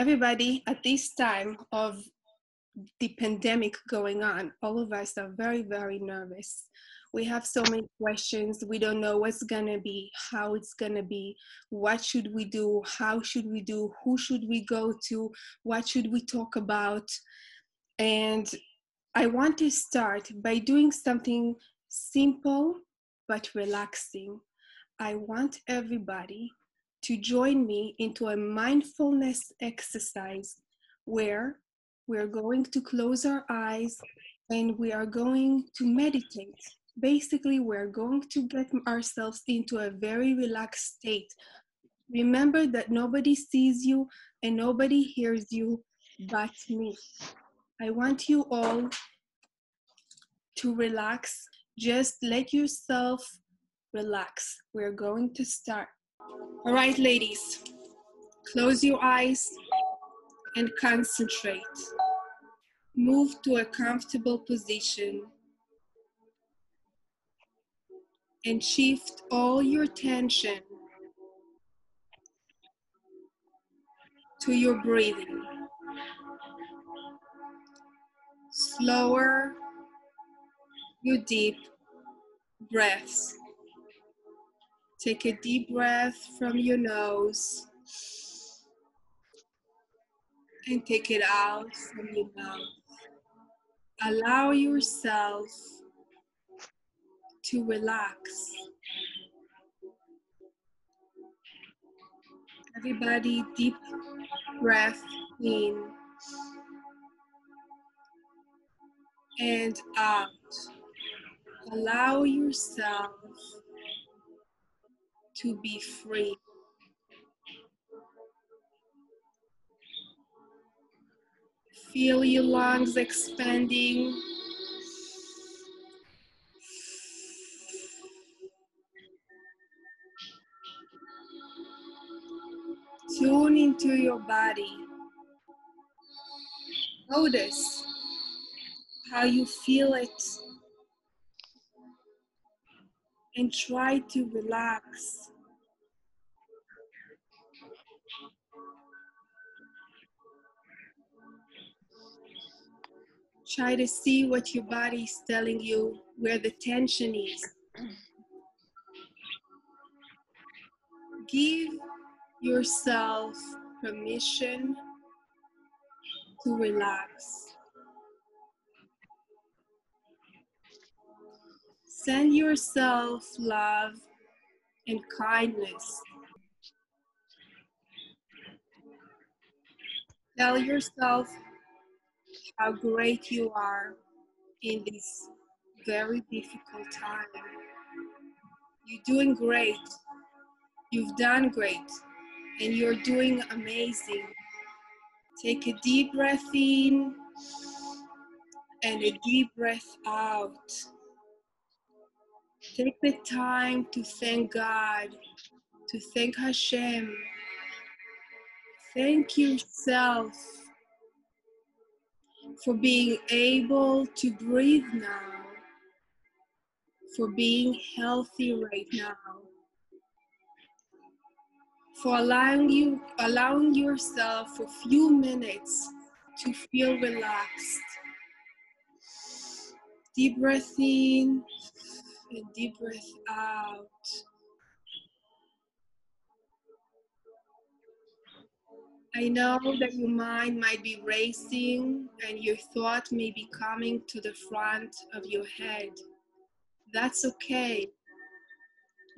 everybody, at this time of the pandemic going on, all of us are very, very nervous. We have so many questions. We don't know what's going to be, how it's going to be, what should we do, how should we do, who should we go to, what should we talk about. And I want to start by doing something simple but relaxing. I want everybody to join me into a mindfulness exercise where we're going to close our eyes and we are going to meditate. Basically, we're going to get ourselves into a very relaxed state. Remember that nobody sees you and nobody hears you but me. I want you all to relax. Just let yourself relax. We're going to start. All right, ladies, close your eyes and concentrate. Move to a comfortable position and shift all your tension to your breathing. Slower your deep breaths. Take a deep breath from your nose and take it out from your mouth. Allow yourself to relax. Everybody, deep breath in and out. Allow yourself to be free. Feel your lungs expanding. Tune into your body. Notice how you feel it and try to relax. Try to see what your body is telling you, where the tension is. Give yourself permission to relax. Send yourself love and kindness. Tell yourself how great you are in this very difficult time. You're doing great. You've done great. And you're doing amazing. Take a deep breath in and a deep breath out. Take the time to thank God, to thank Hashem. Thank yourself for being able to breathe now, for being healthy right now, for allowing you allowing yourself for a few minutes to feel relaxed. Deep breath in and deep breath out. I know that your mind might be racing and your thought may be coming to the front of your head. That's okay.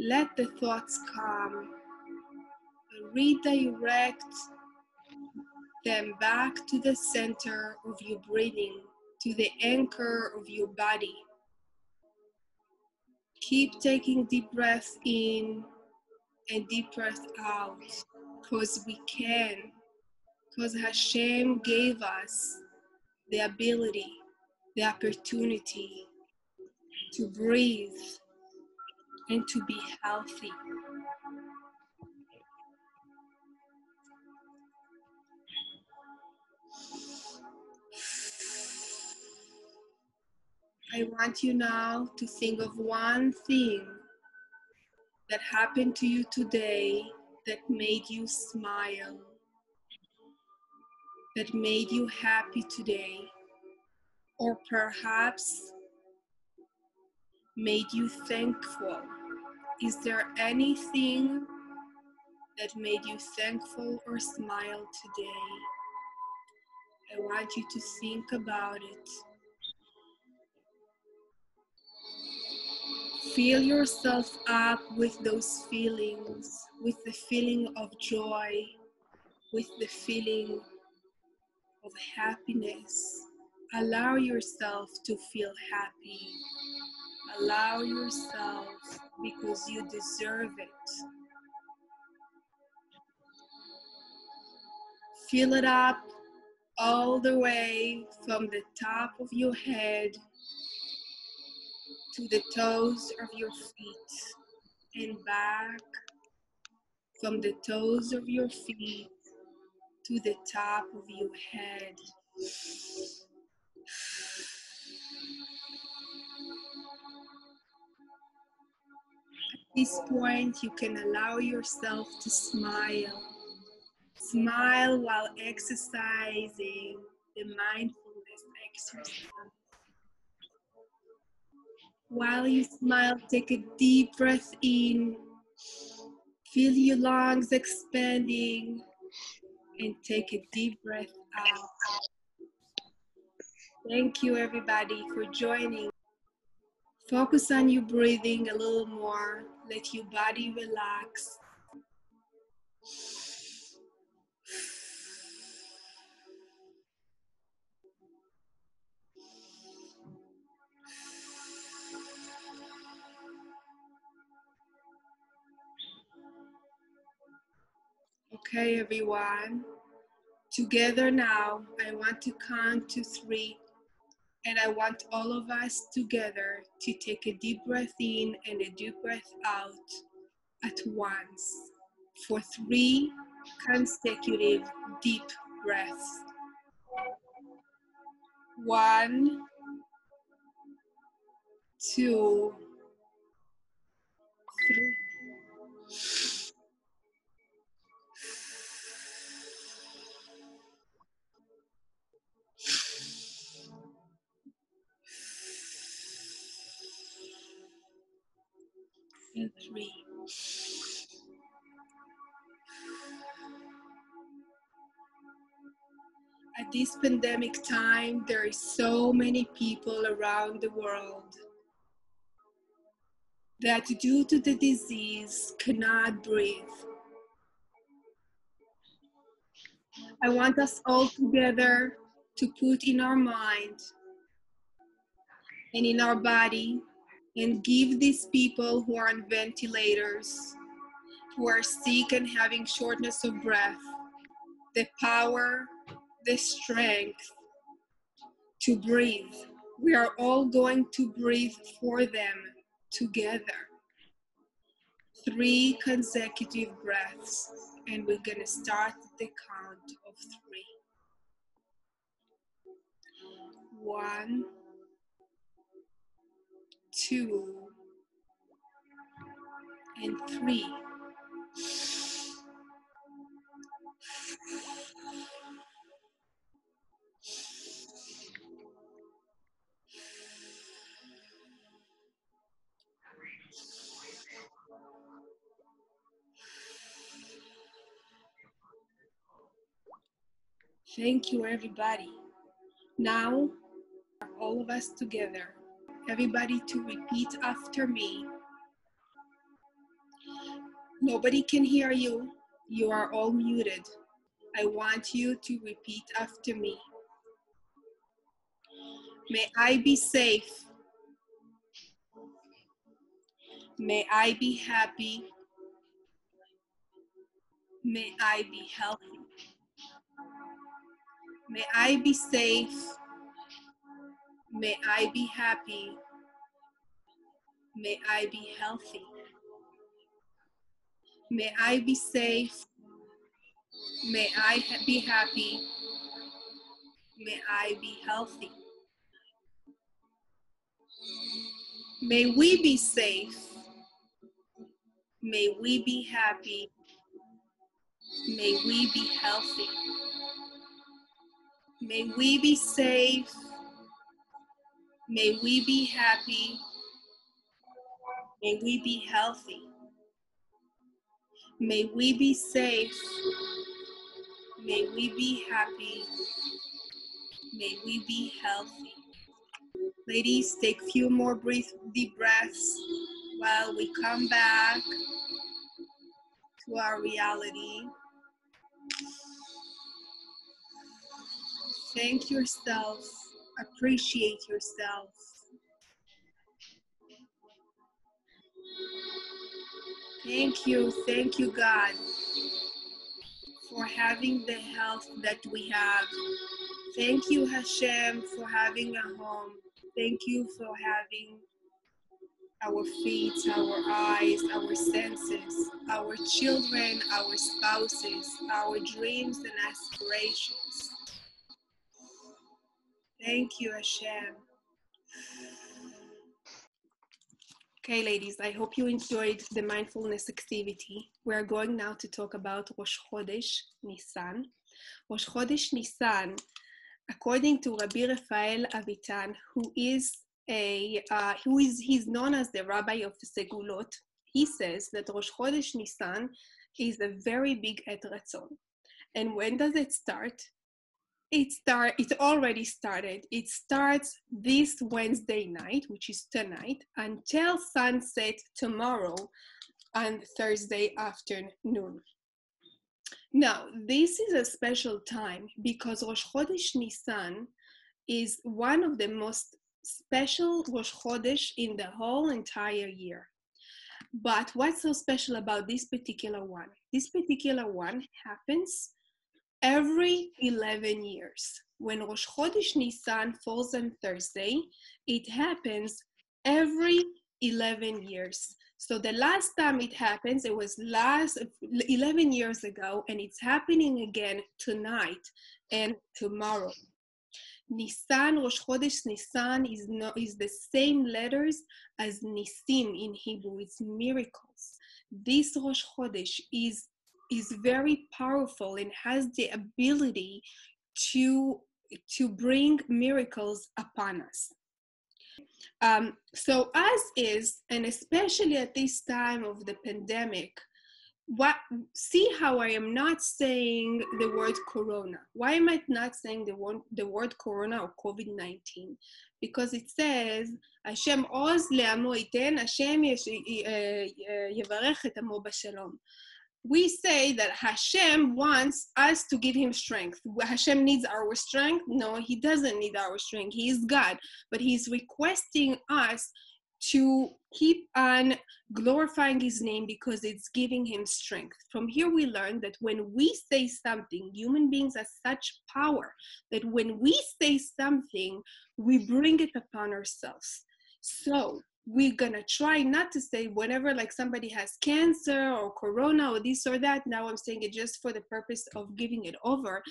Let the thoughts come. Redirect them back to the center of your breathing, to the anchor of your body. Keep taking deep breaths in and deep breath out because we can because Hashem gave us the ability, the opportunity to breathe and to be healthy. I want you now to think of one thing that happened to you today that made you smile that made you happy today, or perhaps made you thankful? Is there anything that made you thankful or smile today? I want you to think about it. Fill yourself up with those feelings, with the feeling of joy, with the feeling of happiness. Allow yourself to feel happy. Allow yourself because you deserve it. Fill it up all the way from the top of your head to the toes of your feet and back from the toes of your feet to the top of your head. At this point, you can allow yourself to smile. Smile while exercising the mindfulness exercise. While you smile, take a deep breath in. Feel your lungs expanding and take a deep breath out. Thank you, everybody, for joining. Focus on your breathing a little more. Let your body relax. Okay, everyone. Together now, I want to count to three, and I want all of us together to take a deep breath in and a deep breath out at once for three consecutive deep breaths. One, two, three. Three. At this pandemic time, there are so many people around the world that due to the disease cannot breathe. I want us all together to put in our mind and in our body and give these people who are on ventilators, who are sick and having shortness of breath, the power, the strength to breathe. We are all going to breathe for them together. Three consecutive breaths, and we're going to start the count of three. One two, and three. Thank you, everybody. Now, all of us together everybody to repeat after me. Nobody can hear you. You are all muted. I want you to repeat after me. May I be safe. May I be happy. May I be healthy. May I be safe. May I be happy. May I be healthy. May I be safe. May I be happy. May I be healthy. May we be safe. May we be happy. May we be healthy. May we be safe. May we be happy. May we be healthy. May we be safe. May we be happy. May we be healthy. Ladies, take a few more breath, deep breaths while we come back to our reality. Thank yourself. Appreciate yourself. Thank you. Thank you, God, for having the health that we have. Thank you, Hashem, for having a home. Thank you for having our feet, our eyes, our senses, our children, our spouses, our dreams and aspirations. Thank you, Hashem. Okay, ladies, I hope you enjoyed the mindfulness activity. We are going now to talk about Rosh Chodesh Nisan. Rosh Chodesh Nisan, according to Rabbi Rafael Avitan, who is a uh, who is he's known as the Rabbi of Segulot. He says that Rosh Chodesh Nisan is a very big Et Ratzon. And when does it start? It start it already started. It starts this wednesday night which is tonight until sunset tomorrow and thursday afternoon. Now this is a special time because rosh chodesh nisan is one of the most special rosh chodesh in the whole entire year. But what's so special about this particular one? This particular one happens every 11 years. When Rosh Chodesh Nisan falls on Thursday, it happens every 11 years. So the last time it happens, it was last 11 years ago, and it's happening again tonight and tomorrow. Nisan, Rosh Chodesh Nisan is, no, is the same letters as Nisim in Hebrew, it's miracles. This Rosh Chodesh is is very powerful and has the ability to to bring miracles upon us. Um, so as is, and especially at this time of the pandemic, what see how I am not saying the word corona. Why am I not saying the word the word corona or COVID-19? Because it says Hashem oz le'amo iten, Hashem יברך את עמו בשלום we say that Hashem wants us to give him strength. Hashem needs our strength. No, he doesn't need our strength. He is God, but he's requesting us to keep on glorifying his name because it's giving him strength. From here, we learn that when we say something, human beings have such power that when we say something, we bring it upon ourselves. So we're gonna try not to say whenever like somebody has cancer or corona or this or that now i'm saying it just for the purpose of giving it over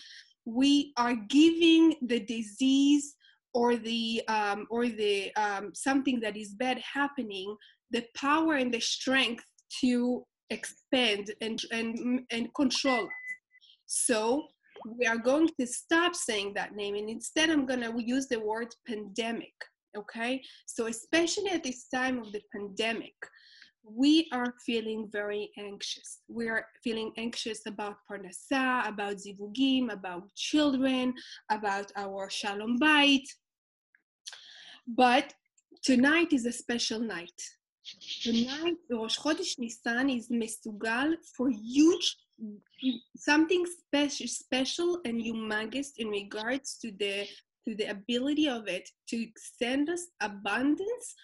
we are giving the disease or the um, or the um, something that is bad happening the power and the strength to expand and and and control. So we are going to stop saying that name and instead i'm going to use the word pandemic okay so especially at this time of the pandemic we are feeling very anxious. We are feeling anxious about parnasa, about zivugim, about children, about our shalom bait. But tonight is a special night. Tonight, Rosh Chodesh Nisan is mesugal for huge, something special, special and humongous in regards to the to the ability of it to send us abundance,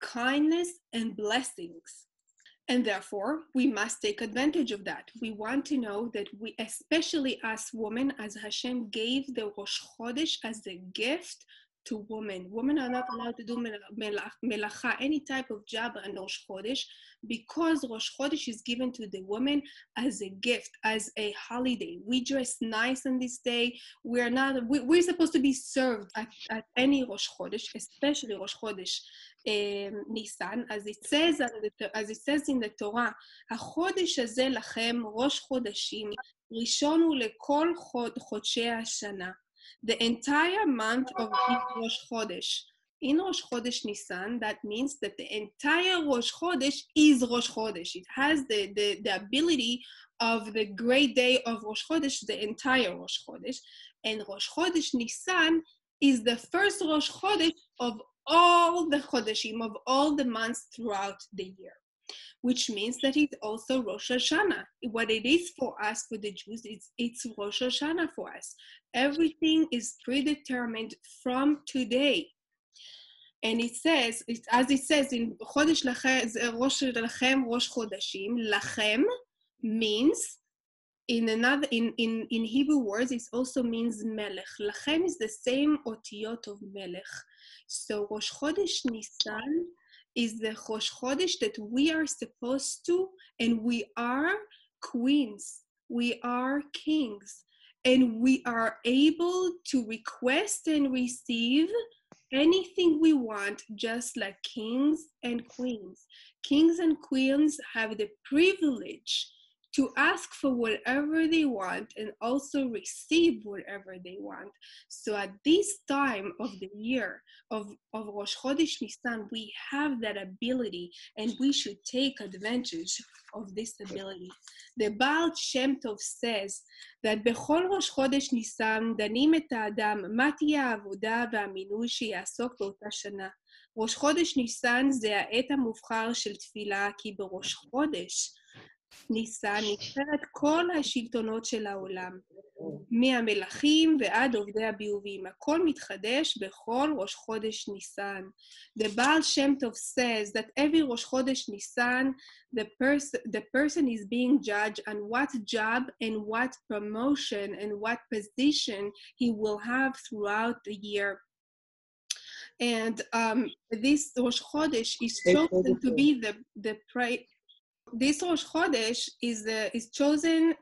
kindness, and blessings. And therefore, we must take advantage of that. We want to know that we, especially as women, as Hashem gave the Rosh Chodesh as a gift to women. Women are not allowed to do melacha, any type of job on Rosh Chodesh, because Rosh Chodesh is given to the woman as a gift, as a holiday. We dress nice on this day. We are not. We, are supposed to be served at, at any Rosh Chodesh, especially Rosh Chodesh um, Nisan, as it says as it says in the Torah, החודש הזה לכם ראש חודשים, ראשון הוא לכל חוד, חודשי השנה. the entire month of Rosh Chodesh. In Rosh Chodesh Nisan, that means that the entire Rosh Chodesh is Rosh Chodesh. It has the, the, the ability of the great day of Rosh Chodesh, the entire Rosh Chodesh. And Rosh Chodesh Nisan is the first Rosh Chodesh of all the Chodeshim, of all the months throughout the year which means that it's also Rosh Hashanah. What it is for us, for the Jews, it's, it's Rosh Hashanah for us. Everything is predetermined from today. And it says, it, as it says in Chodesh Lachem, uh, Rosh Lachem, Rosh Chodashim, Lachem means in another in, in, in Hebrew words, it also means Melech. Lachem is the same otiyot of Melech. So Rosh Chodesh Nisan is the Chosh Chodesh that we are supposed to, and we are queens, we are kings, and we are able to request and receive anything we want, just like kings and queens. Kings and queens have the privilege to ask for whatever they want and also receive whatever they want. So at this time of the year of, of Rosh Chodesh Nisan, we have that ability and we should take advantage of this ability. The Baal Shem Tov says that בכל ראש חודש ניסן דנים את האדם מה תהיה העבודה והמינוי שיעסוק באותה שנה. ראש חודש ניסן זה העת המובחר של תפילה, כי בראש חודש ניסה נבחרת כל השלטונות של העולם, מהמלכים ועד עובדי הביובים. הכל מתחדש בכל ראש חודש ניסן. The Baal Shem Tov says that every ראש חודש ניסן, the, pers- the person is being judged on what job and what promotion and what position he will have throughout the year. And um, this Rosh Chodesh is chosen to be the, the pray, this Rosh Chodesh is the is chosen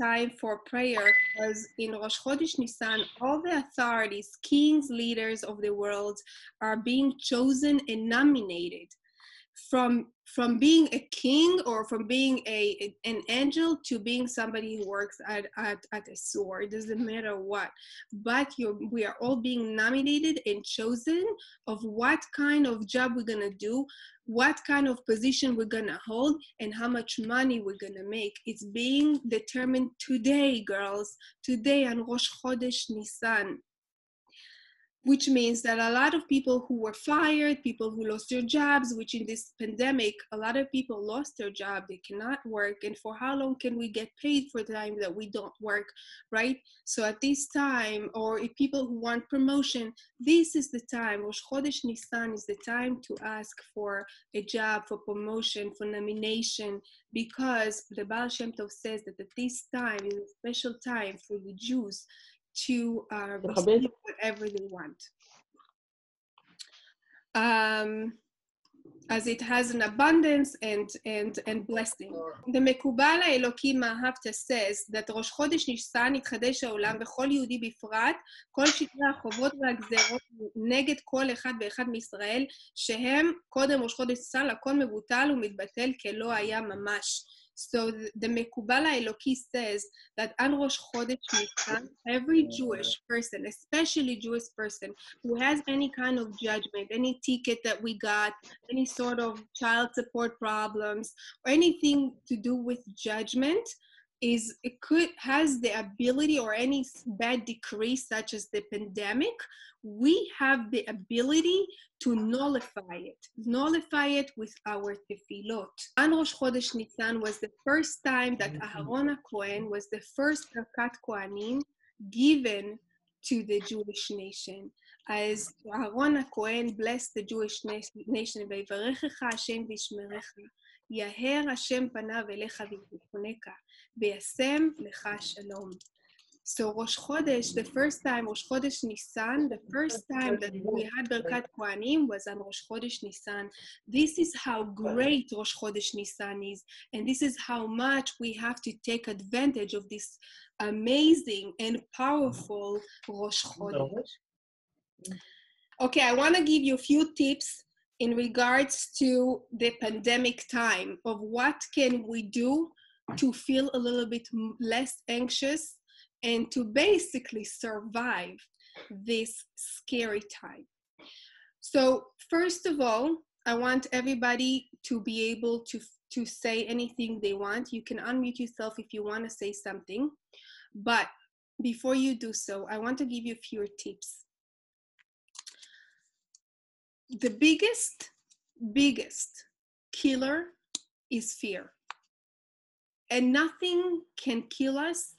time for prayer because in Rosh Chodesh Nisan, all the authorities, kings, leaders of the world are being chosen and nominated from from being a king or from being a an angel to being somebody who works at, at, at a store it doesn't matter what. But you we are all being nominated and chosen of what kind of job we're gonna do what kind of position we're gonna hold and how much money we're gonna make. It's being determined today girls. Today on rosh chodesh nisan which means that a lot of people who were fired, people who lost their jobs, which in this pandemic, a lot of people lost their job, they cannot work. And for how long can we get paid for the time that we don't work, right? So at this time, or if people who want promotion, this is the time, Rosh Chodesh Nisan is the time to ask for a job, for promotion, for nomination, because the Baal Shem Tov says that at this time is a special time for the Jews to uh, receive whatever they want. Um, as it has an abundance and, and, and blessing. The מקובל האלוקי מהפתא says that ראש חודש ניסן יתחדש העולם וכל יהודי בפרט, כל שטרי החובות והגזרות נגד כל אחד ואחד מישראל, שהם קודם ראש חודש ניסן, הכל מבוטל ומתבטל כלא היה ממש. So the, Mekubala Eloki says that on Rosh Chodesh Nisan, every Jewish person, especially Jewish person, who has any kind of judgment, any ticket that we got, any sort of child support problems, or anything to do with judgment, is it could has the ability or any bad decree such as the pandemic we have the ability to nullify it, nullify it with our tefillot. On Rosh Chodesh Nisan was the first time that Aharon Cohen was the first Birkat Kohanim given to the Jewish nation. As Aharon Cohen blessed the Jewish nation, ויברכך השם וישמרך, יהר השם פניו אליך ויחונך, וישם לך שלום. So Rosh Chodesh, the first time, Rosh Chodesh Nisan, the first time that we had Birkat Kohanim was on Rosh Chodesh Nisan. This is how great Rosh Chodesh Nisan is, and this is how much we have to take advantage of this amazing and powerful Rosh Chodesh. Okay, I want to give you a few tips in regards to the pandemic time of what can we do to feel a little bit less anxious and to basically survive this scary time. So, first of all, I want everybody to be able to, to say anything they want. You can unmute yourself if you want to say something. But before you do so, I want to give you a few tips. The biggest, biggest killer is fear. And nothing can kill us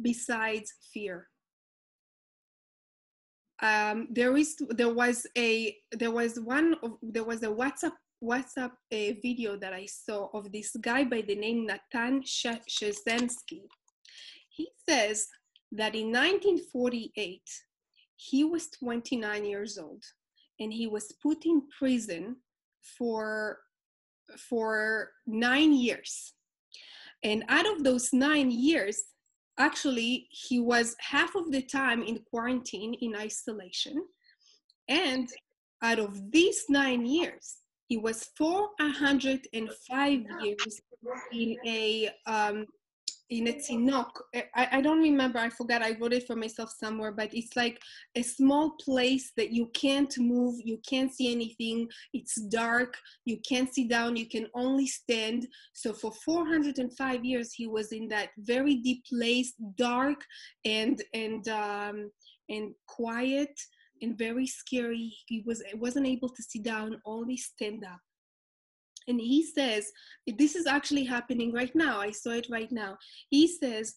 besides fear. Um, there is there was a there was one of, there was a WhatsApp WhatsApp a video that I saw of this guy by the name Natan Sharansky. He says that in 1948 he was 29 years old and he was put in prison for for nine years and out of those nine years actually he was half of the time in quarantine in isolation. And out of these nine years he was 405 years in a um, in a tzinok. I, I don't remember, I forgot, I wrote it for myself somewhere, but it's like a small place that you can't move, you can't see anything, it's dark, you can't sit down, you can only stand. So for 405 years, he was in that very deep place, dark and, and, um, and quiet and very scary. He was, wasn't able to sit down, only stand up and he says, this is actually happening right now. I saw it right now. He says,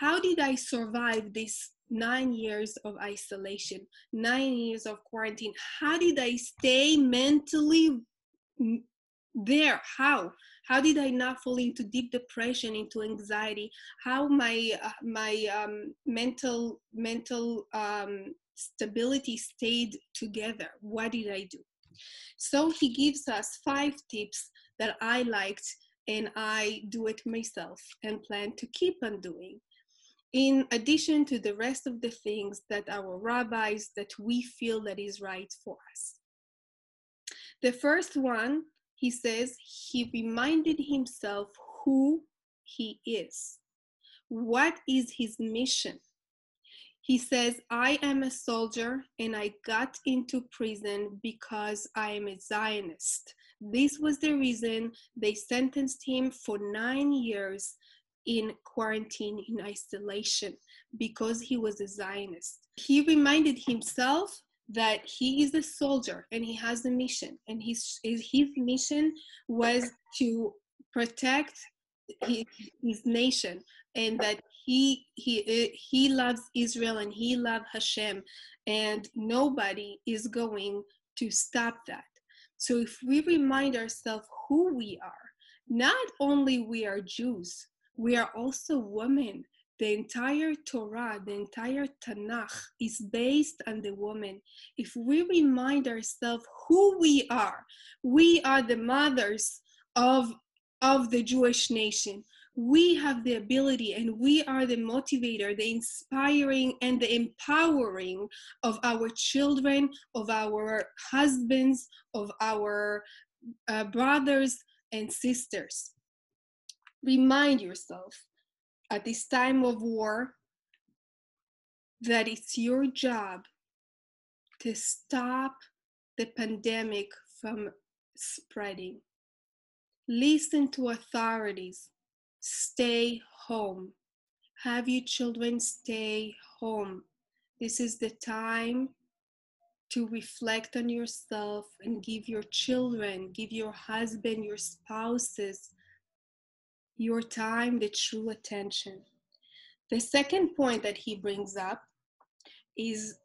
How did I survive this nine years of isolation, nine years of quarantine? How did I stay mentally there? How? How did I not fall into deep depression, into anxiety? How my uh, my um, mental mental um, stability stayed together? What did I do? So he gives us five tips that I liked and I do it myself and plan to keep on doing. In addition to the rest of the things that our rabbis that we feel that is right for us. The first one, he says, he reminded himself who he is. What is his mission? He says, I am a soldier and I got into prison because I am a Zionist. This was the reason they sentenced him for nine years in quarantine, in isolation, because he was a Zionist. He reminded himself that he is a soldier and he has a mission, and his, his mission was to protect his, his nation and that he he he loves Israel and he loves Hashem, and nobody is going to stop that. So if we remind ourselves who we are, not only we are Jews, we are also women. The entire Torah, the entire Tanakh is based on the woman. If we remind ourselves who we are, we are the mothers of, of the Jewish nation we have the ability and we are the motivator, the inspiring and the empowering of our children, of our husbands, of our uh, brothers and sisters. Remind yourself at this time of war that it's your job to stop the pandemic from spreading. Listen to authorities stay home. Have your children stay home. This is the time to reflect on yourself and give your children, give your husband, your spouses, your time the true attention. The second point that he brings up is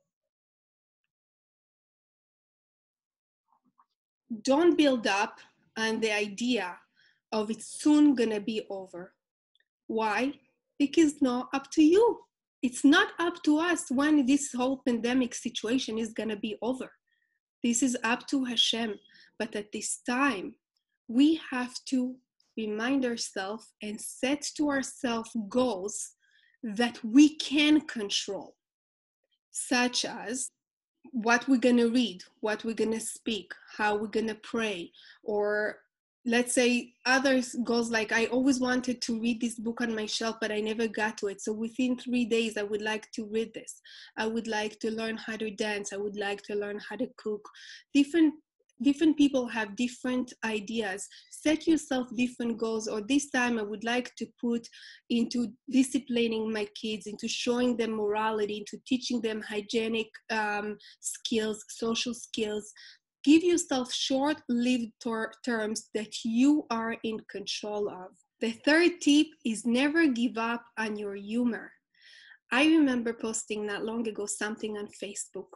don't build up on the idea of it's soon gonna be over. Why? Because not up to you. It's not up to us when this whole pandemic situation is gonna be over. This is up to Hashem. But at this time, we have to remind ourselves and set to ourselves goals that we can control, such as what we're going to read, what we're going to speak, how we're going to pray, or let's say other goals like i always wanted to read this book on my shelf but i never got to it. So within three days i would like to read this. I would like to learn how to dance. I would like to learn how to cook. Different different people have different ideas. Set yourself different goals or this time i would like to put into disciplining my kids into showing them morality into teaching them hygienic um, skills social skills Give yourself short lived ter- terms that you are in control of. The third tip is never give up on your humor. I remember posting not long ago something on Facebook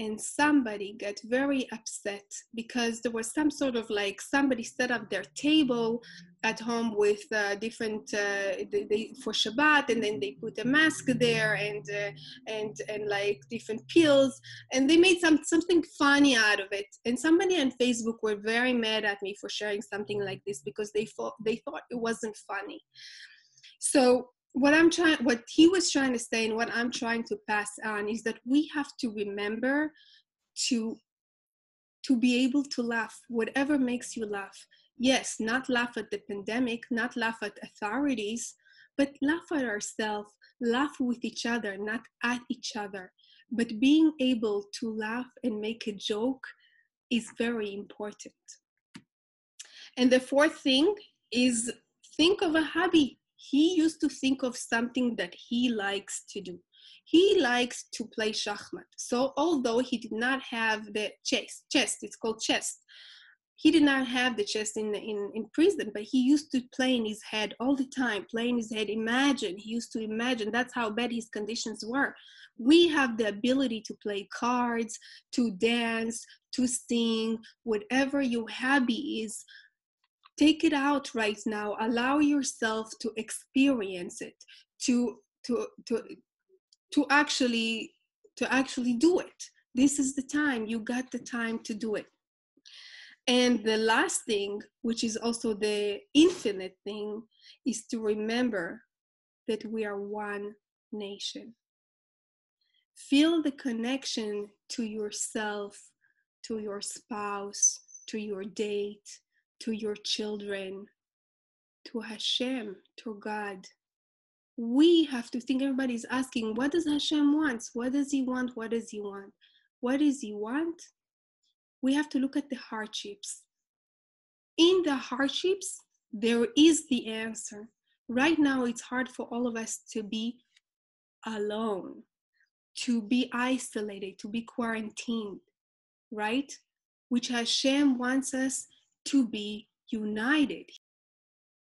and somebody got very upset because there was some sort of like somebody set up their table at home with uh, different uh, they, they, for Shabbat and then they put a mask there and uh, and and like different pills and they made some something funny out of it. And somebody on Facebook were very mad at me for sharing something like this because they thought they thought it wasn't funny. So what I'm trying, what he was trying to say, and what I'm trying to pass on is that we have to remember to to be able to laugh, whatever makes you laugh. Yes, not laugh at the pandemic, not laugh at authorities, but laugh at ourselves, laugh with each other, not at each other. But being able to laugh and make a joke is very important. And the fourth thing is think of a hobby he used to think of something that he likes to do. He likes to play shachmat. So although he did not have the chess, chess, it's called chess. He did not have the chess in, in, in prison, but he used to play in his head all the time, play in his head, imagine. He used to imagine. That's how bad his conditions were. We have the ability to play cards, to dance, to sing, whatever your hobby is take it out right now. Allow yourself to experience it to to to to actually to actually do it. This is the time. You got the time to do it. And the last thing which is also the infinite thing is to remember that we are one nation. Feel the connection to yourself to your spouse to your date to your children, to Hashem, to God. We have to think everybody's asking, what does Hashem want? What does he want? What does he want? What does he want? We have to look at the hardships. In the hardships, there is the answer. Right now, it's hard for all of us to be alone, to be isolated, to be quarantined, right? Which Hashem wants us to be united.